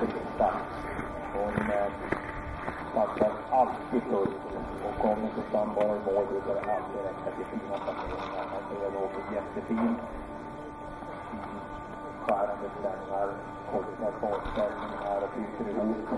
Birgitta. Hon eh, satsar alltid fullt och kommer så fram bara i mål brukar det alltid räcka till fina placeringar. Han ser då också jättefin mm. skärande svängar, korta kvarställningar och flyter ihop